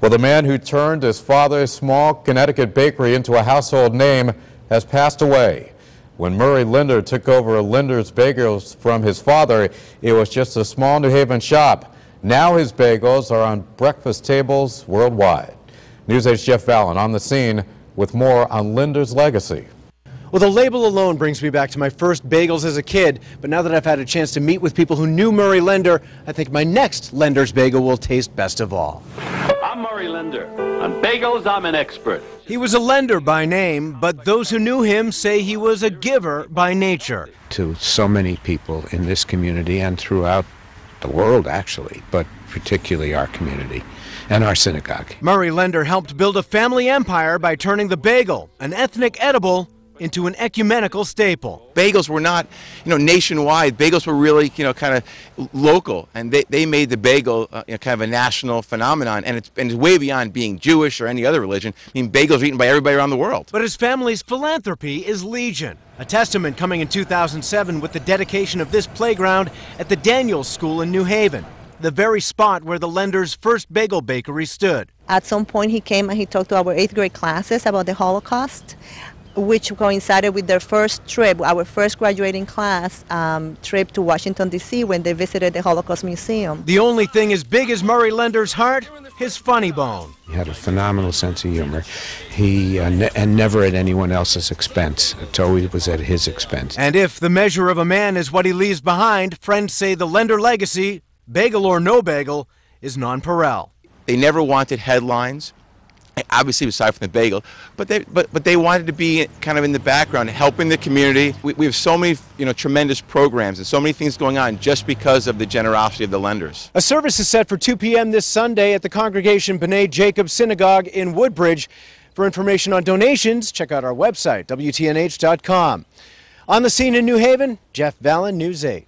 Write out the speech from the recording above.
Well, the man who turned his father's small Connecticut bakery into a household name has passed away. When Murray Lender took over Lender's Bagels from his father, it was just a small New Haven shop. Now his bagels are on breakfast tables worldwide. News 8's Jeff Vallon on the scene with more on Lender's legacy. Well, the label alone brings me back to my first bagels as a kid, but now that I've had a chance to meet with people who knew Murray Lender, I think my next Lender's bagel will taste best of all. I'm Murray Lender. On bagels, I'm an expert. He was a lender by name, but those who knew him say he was a giver by nature. To so many people in this community and throughout the world, actually, but particularly our community and our synagogue. Murray Lender helped build a family empire by turning the bagel, an ethnic edible, into an ecumenical staple. Bagels were not, you know, nationwide. Bagels were really, you know, kind of local, and they, they made the bagel uh, you know, kind of a national phenomenon, and it's, and it's way beyond being Jewish or any other religion. I mean, bagels are eaten by everybody around the world. But his family's philanthropy is legion. A testament coming in 2007 with the dedication of this playground at the Daniels School in New Haven, the very spot where the lender's first bagel bakery stood. At some point, he came and he talked to our eighth grade classes about the Holocaust which coincided with their first trip, our first graduating class um, trip to Washington, D.C., when they visited the Holocaust Museum. The only thing as big as Murray Lender's heart, his funny bone. He had a phenomenal sense of humor. He uh, ne and never at anyone else's expense. It always was at his expense. And if the measure of a man is what he leaves behind, friends say the Lender legacy, bagel or no bagel, is nonpareil. They never wanted headlines obviously aside from the bagel, but they but but they wanted to be kind of in the background, helping the community. We, we have so many you know tremendous programs and so many things going on just because of the generosity of the lenders. A service is set for 2 p.m. this Sunday at the Congregation B'nai Jacob Synagogue in Woodbridge. For information on donations, check out our website, WTNH.com. On the scene in New Haven, Jeff Vallon, News 8.